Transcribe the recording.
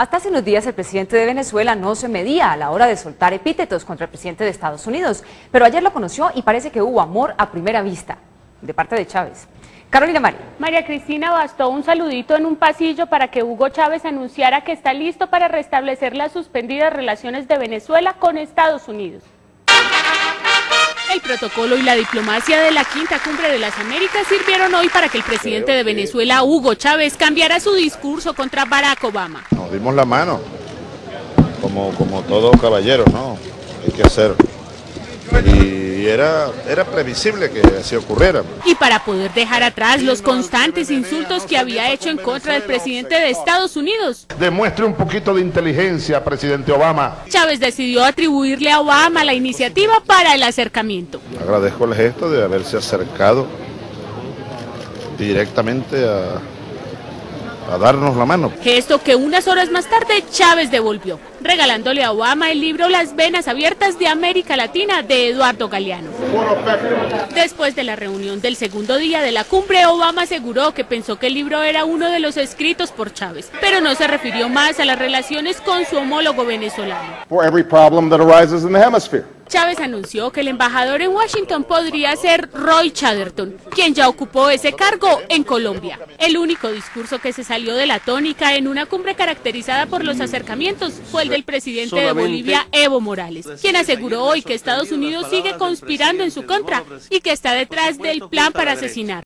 Hasta hace unos días el presidente de Venezuela no se medía a la hora de soltar epítetos contra el presidente de Estados Unidos, pero ayer lo conoció y parece que hubo amor a primera vista de parte de Chávez. Carolina María. María Cristina bastó un saludito en un pasillo para que Hugo Chávez anunciara que está listo para restablecer las suspendidas relaciones de Venezuela con Estados Unidos. El protocolo y la diplomacia de la Quinta Cumbre de las Américas sirvieron hoy para que el presidente de Venezuela, Hugo Chávez, cambiara su discurso contra Barack Obama. Nos dimos la mano, como, como todos caballeros, ¿no? Hay que hacer. Y era, era previsible que así ocurriera. Y para poder dejar atrás los constantes insultos que había hecho en contra del presidente de Estados Unidos. Demuestre un poquito de inteligencia, presidente Obama. Chávez decidió atribuirle a Obama la iniciativa para el acercamiento. Agradezco el gesto de haberse acercado directamente a, a darnos la mano. Gesto que unas horas más tarde Chávez devolvió, regalándole a Obama el libro Las Venas Abiertas de América Latina de Eduardo Galeano. Después de la reunión del segundo día de la cumbre, Obama aseguró que pensó que el libro era uno de los escritos por Chávez, pero no se refirió más a las relaciones con su homólogo venezolano. For every problem that arises in the hemisphere. Chávez anunció que el embajador en Washington podría ser Roy Chatterton, quien ya ocupó ese cargo en Colombia. El único discurso que se salió de la tónica en una cumbre caracterizada por los acercamientos fue el del presidente de Bolivia, Evo Morales, quien aseguró hoy que Estados Unidos sigue conspirando en su contra y que está detrás del plan para asesinar.